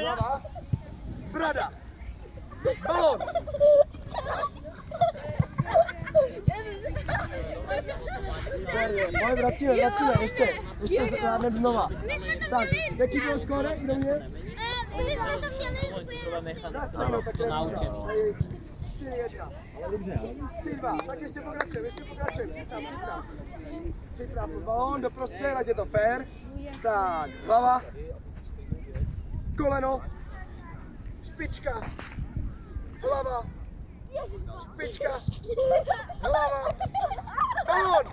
Hlava. Brada. Balon. Pojď, vracíme, vracíme, ještě, ještě zvládneme znova. Tak, jaký byl skóre, kdo mě? eh, my jsme to měli úplně Ano, tak naučený. Čtyři jedna. Ale dobře. Tři dva, tak ještě pokračujeme, ještě pokračujeme. Připrav, připrav. Připrav balón, doprostřed, ať je to fair. Tak, hlava. Koleno. Špička. Hlava. Špička. Hlava. Balón.